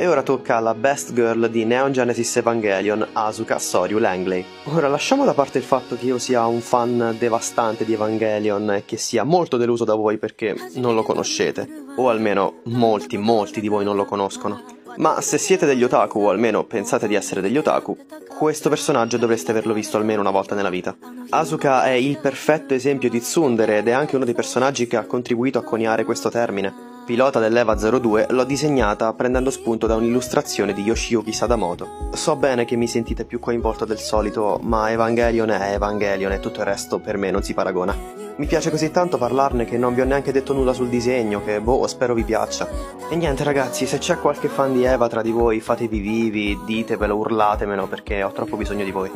E ora tocca alla best girl di Neon Genesis Evangelion, Asuka Soryu Langley. Ora lasciamo da parte il fatto che io sia un fan devastante di Evangelion e che sia molto deluso da voi perché non lo conoscete, o almeno molti, molti di voi non lo conoscono. Ma se siete degli otaku, o almeno pensate di essere degli otaku, questo personaggio dovreste averlo visto almeno una volta nella vita. Asuka è il perfetto esempio di tsundere ed è anche uno dei personaggi che ha contribuito a coniare questo termine pilota dell'Eva 02, l'ho disegnata prendendo spunto da un'illustrazione di Yoshiyuki Sadamoto. So bene che mi sentite più coinvolto del solito, ma Evangelion è Evangelion e tutto il resto per me non si paragona. Mi piace così tanto parlarne che non vi ho neanche detto nulla sul disegno, che boh, spero vi piaccia. E niente ragazzi, se c'è qualche fan di Eva tra di voi, fatevi vivi, ditevelo, urlatemelo perché ho troppo bisogno di voi.